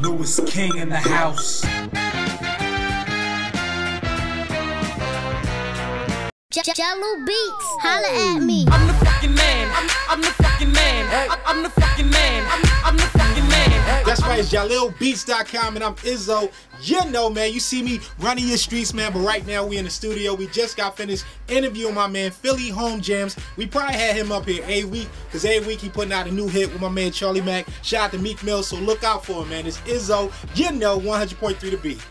Louis King in the house. Jahlil Beats, holla at me. I'm the fucking man. I'm, I'm the fucking man. I'm, I'm the fucking man. I'm, I'm the fucking JahlilBeats.com and I'm Izzo. You know, man, you see me running your streets, man, but right now we in the studio. We just got finished interviewing my man Philly Home Jams. We probably had him up here a week, because every week he putting out a new hit with my man Charlie Mack. Shout out to Meek Mill, so look out for him, man. It's Izzo, you know, 100.3 the Beat.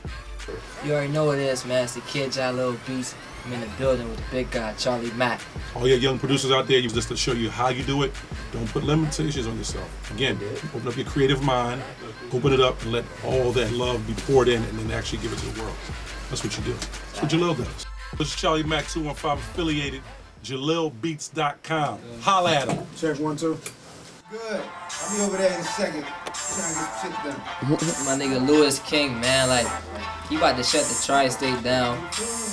You already know what it is, man. It's the kid Jahlil Beats. I'm in the building with the big guy, Charlie Mack. All your young producers out there, just to show you how you do it. Don't put limitations on yourself. Again, open up your creative mind, open it up, and let all that love be poured in, and then actually give it to the world. That's what you do. That's what Jahlil does. This is Charlie Mack 215 affiliated, JahlilBeats.com. Holla at him. Check one, two. Good. I'll be over there in a second. Trying to get shit done. My nigga Louis King, man, like, he about to shut the tri-state down.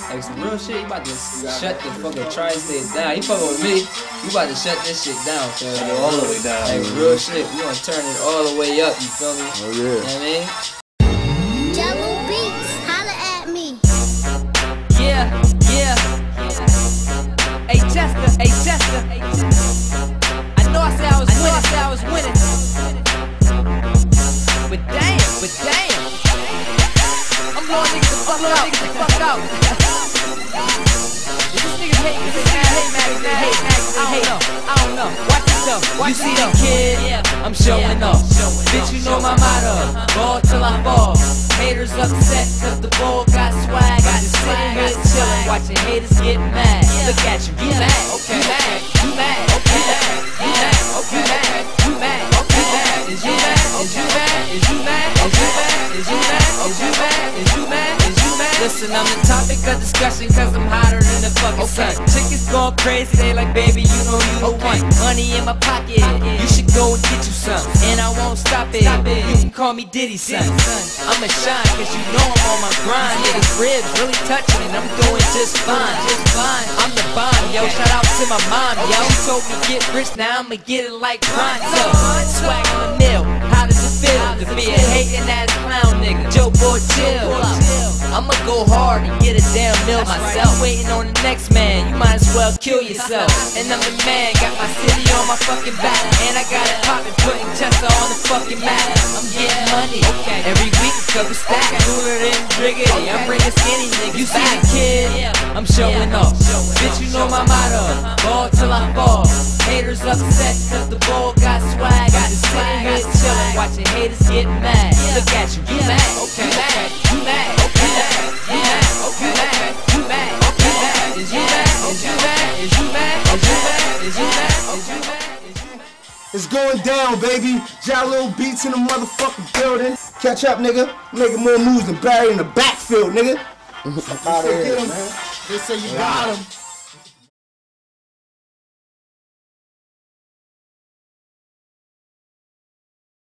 Like some real shit, he about to shut the fucking tri-state down. He fucking with me, he about to shut this shit down, cuz. all the way down. Like real shit, we gonna turn it all the way up, you feel me? Oh You know yeah. what I mean? Jahlil Beats, holla at me. Yeah, yeah. Hey Chester, hey Chester. I niggas out. Niggas the fuck out. Is this niggas hate? This niggas hate? Max, they hate. Max, they hate. I don't know. Watch yourself. Watch you see the kid? I'm showing off. Bitch, you know my motto. Ball till I fall. Haters upset cause the ball got swag. I'm just sitting here chilling, watching haters get mad. Look at you, you mad, okay, mad, you mad, okay, you mad, okay, mad, you mad, okay, mad. Is you mad? Is you mad? Is you mad? Listen, I'm the topic of discussion cause I'm hotter than the fucking sun. Chickens going crazy, they like, baby, you know you the one. Money in my pocket, you should go and get you some. And I won't stop it, you can call me Diddy son. I'ma shine cause you know I'm on my grind. Yeah, Niggas ribs really touching and I'm doing just fine. Just fine. I'm the bomb, yo. Shout out to my mom, yo. She told me get rich, now I'ma get it like pronto. Swag on the mill, to be a hating ass clown nigga? Joe boy, chill. I'ma go hard and get a damn meal myself. Waiting on the next man, you might as well kill yourself. And I'm the man, got my city on my fucking back. And I got it poppin', putting Chester on the fucking map. I'm getting money. Every week a couple stacks. Cooler than Driggity. I'm bringing skinny niggas. You see the kid? I'm showing off. Bitch, you know my motto. Ball till I fall. Haters upset cause the ball It's going down, baby. Jahlil Beats in the motherfucking building. Catch up, nigga. Making more moves than Barry in the backfield, nigga. Man. They say you got him.